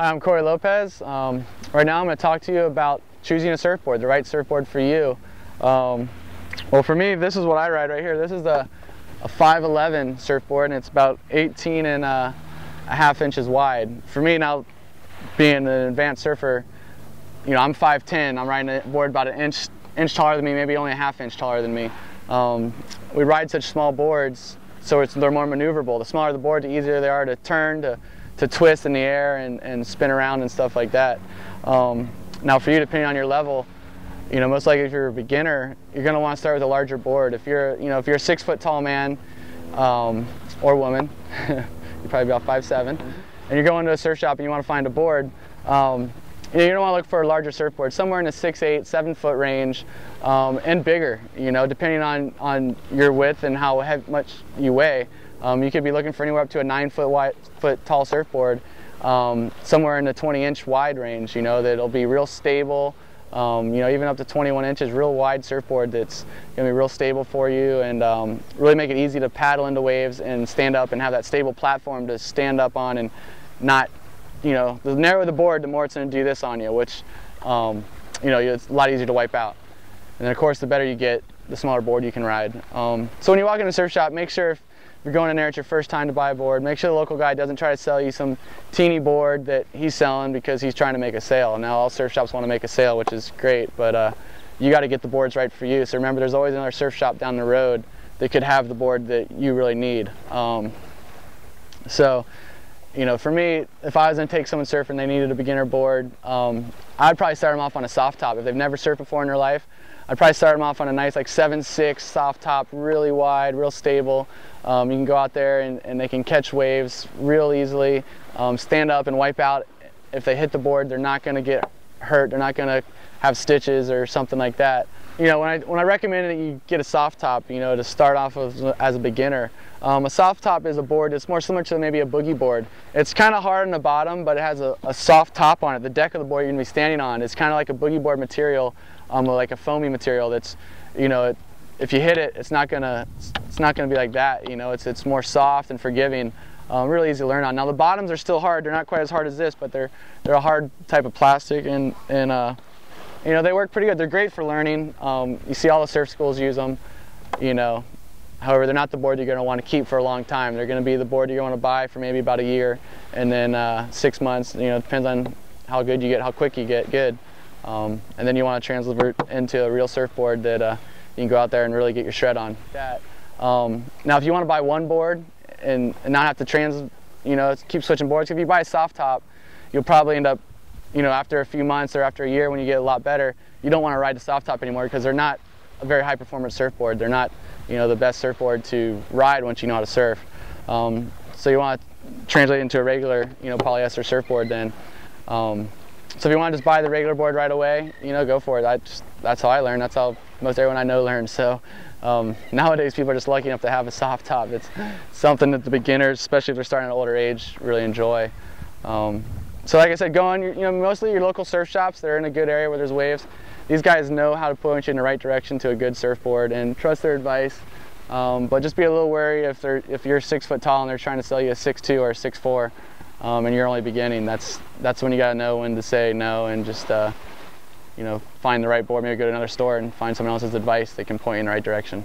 Hi, I'm Corey Lopez. Um, right now I'm going to talk to you about choosing a surfboard, the right surfboard for you. Um, well, for me, this is what I ride right here. This is a, a 511 surfboard and it's about 18 and a, a half inches wide. For me now, being an advanced surfer, you know, I'm 5'10", I'm riding a board about an inch, inch taller than me, maybe only a half inch taller than me. Um, we ride such small boards, so it's, they're more maneuverable. The smaller the board, the easier they are to turn, to to twist in the air and, and spin around and stuff like that. Um, now for you, depending on your level, you know, most likely if you're a beginner, you're going to want to start with a larger board. If you're, you know, if you're a six foot tall man um, or woman, you're probably about five seven, and you're going to a surf shop and you want to find a board, um, you, know, you don't want to look for a larger surfboard, somewhere in the six, eight, seven foot range, um, and bigger. You know, depending on on your width and how heavy, much you weigh. Um, you could be looking for anywhere up to a nine foot wide, foot tall surfboard, um, somewhere in the 20 inch wide range. You know that'll be real stable. Um, you know even up to 21 inches, real wide surfboard that's gonna be real stable for you and um, really make it easy to paddle into waves and stand up and have that stable platform to stand up on and not, you know, the narrower the board, the more it's gonna do this on you, which, um, you know, it's a lot easier to wipe out. And then of course, the better you get, the smaller board you can ride. Um, so when you walk in a surf shop, make sure if, if you're going in there, it's your first time to buy a board, make sure the local guy doesn't try to sell you some teeny board that he's selling because he's trying to make a sale. Now all surf shops want to make a sale, which is great, but uh, you got to get the boards right for you. So remember, there's always another surf shop down the road that could have the board that you really need. Um, so, you know, for me, if I was going to take someone surfing, and they needed a beginner board, um, I'd probably start them off on a soft top. If they've never surfed before in their life, I'd probably start them off on a nice like 7.6 soft top, really wide, real stable. Um, you can go out there and, and, they can catch waves real easily, um, stand up and wipe out. If they hit the board, they're not going to get hurt. They're not going to have stitches or something like that. You know, when I, when I recommend that you get a soft top, you know, to start off with as a beginner, um, a soft top is a board that's more similar to maybe a boogie board. It's kind of hard on the bottom, but it has a, a, soft top on it. The deck of the board you're going to be standing on is kind of like a boogie board material, um, like a foamy material that's, you know, it, if you hit it, it's not gonna, it's not gonna be like that. You know, it's it's more soft and forgiving. Um, really easy to learn on. Now the bottoms are still hard. They're not quite as hard as this, but they're they're a hard type of plastic, and and uh, you know they work pretty good. They're great for learning. Um, you see all the surf schools use them. You know, however, they're not the board you're going to want to keep for a long time. They're going to be the board you're going to buy for maybe about a year, and then uh, six months. You know, depends on how good you get, how quick you get good. Um, and then you want to transfer into a real surfboard that uh, you can go out there and really get your shred on. That. Um, now, if you want to buy one board and, and, not have to trans, you know, keep switching boards, if you buy a soft top, you'll probably end up, you know, after a few months or after a year when you get a lot better, you don't want to ride the soft top anymore because they're not a very high performance surfboard. They're not, you know, the best surfboard to ride once you know how to surf. Um, so you want to translate into a regular, you know, polyester surfboard then. Um, so if you want to just buy the regular board right away, you know, go for it. I just, that's how I learned. That's how most everyone I know learns. So um, nowadays people are just lucky enough to have a soft top. It's something that the beginners, especially if they're starting at an older age, really enjoy. So like I said, go on, you know, mostly your local surf shops. They're in a good area where there's waves. These guys know how to point you in the right direction to a good surfboard and trust their advice. Um, but just be a little wary if they're if you're six foot tall and they're trying to sell you a six two or a six four, um, and you're only beginning. That's that's when you got to know when to say no and just uh, you know, find the right board, maybe go to another store and find someone else's advice that can point you in the right direction.